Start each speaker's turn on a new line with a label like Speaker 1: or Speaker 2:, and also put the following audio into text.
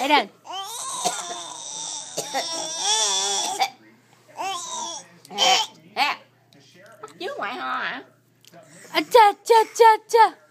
Speaker 1: Aiden.
Speaker 2: chứ ngoại ho hả
Speaker 1: Acha cha cha cha.